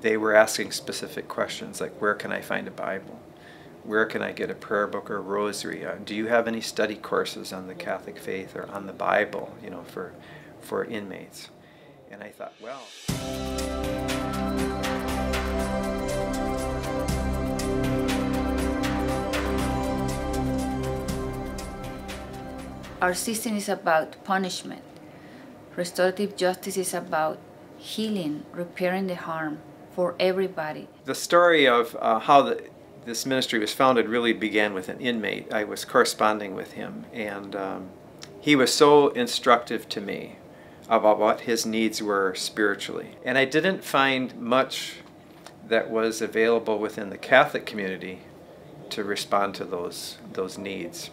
they were asking specific questions like, where can I find a Bible? Where can I get a prayer book or rosary? Uh, do you have any study courses on the Catholic faith or on the Bible, you know, for, for inmates? And I thought, well. Our system is about punishment. Restorative justice is about healing, repairing the harm for everybody. The story of uh, how the, this ministry was founded really began with an inmate. I was corresponding with him, and um, he was so instructive to me about what his needs were spiritually. And I didn't find much that was available within the Catholic community to respond to those, those needs.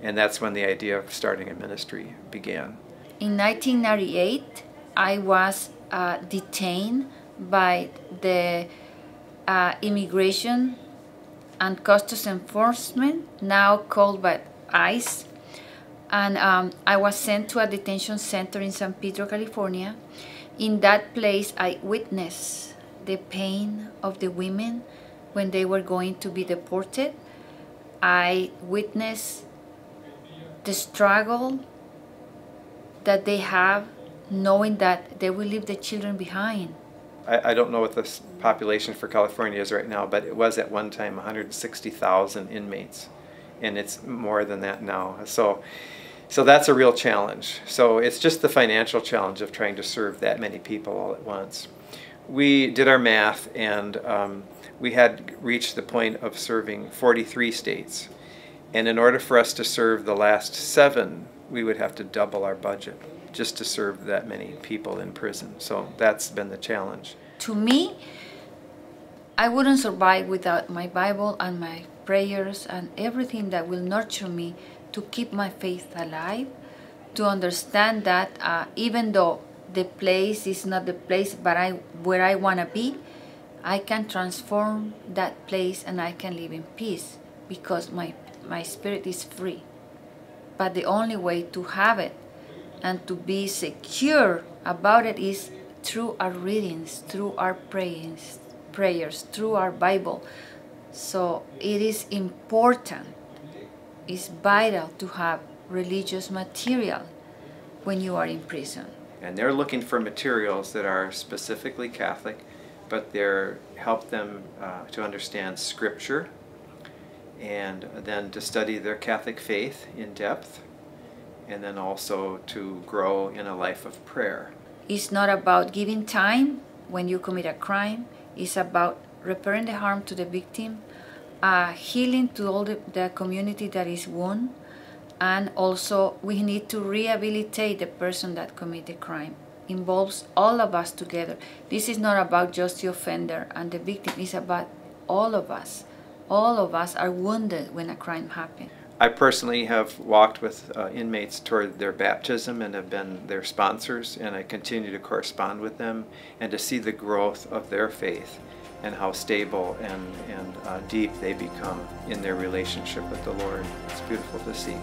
And that's when the idea of starting a ministry began. In 1998, I was uh, detained by the uh, Immigration and Customs Enforcement, now called by ICE. And um, I was sent to a detention center in San Pedro, California. In that place, I witnessed the pain of the women when they were going to be deported. I witnessed the struggle that they have knowing that they will leave the children behind. I, I don't know what the population for California is right now, but it was at one time 160,000 inmates, and it's more than that now. So, so that's a real challenge. So it's just the financial challenge of trying to serve that many people all at once. We did our math, and um, we had reached the point of serving 43 states. And in order for us to serve the last seven, we would have to double our budget just to serve that many people in prison. So that's been the challenge. To me, I wouldn't survive without my Bible and my prayers and everything that will nurture me to keep my faith alive, to understand that uh, even though the place is not the place but I, where I want to be, I can transform that place and I can live in peace because my my spirit is free. But the only way to have it and to be secure about it is through our readings, through our prayers, prayers, through our Bible. So it is important, it's vital to have religious material when you are in prison. And they're looking for materials that are specifically Catholic, but they're help them uh, to understand Scripture, and then to study their Catholic faith in depth, and then also to grow in a life of prayer. It's not about giving time when you commit a crime, it's about repairing the harm to the victim, uh, healing to all the, the community that is wounded, and also we need to rehabilitate the person that committed the crime involves all of us together. This is not about just the offender and the victim, it's about all of us all of us are wounded when a crime happens. I personally have walked with uh, inmates toward their baptism and have been their sponsors, and I continue to correspond with them and to see the growth of their faith and how stable and, and uh, deep they become in their relationship with the Lord. It's beautiful to see.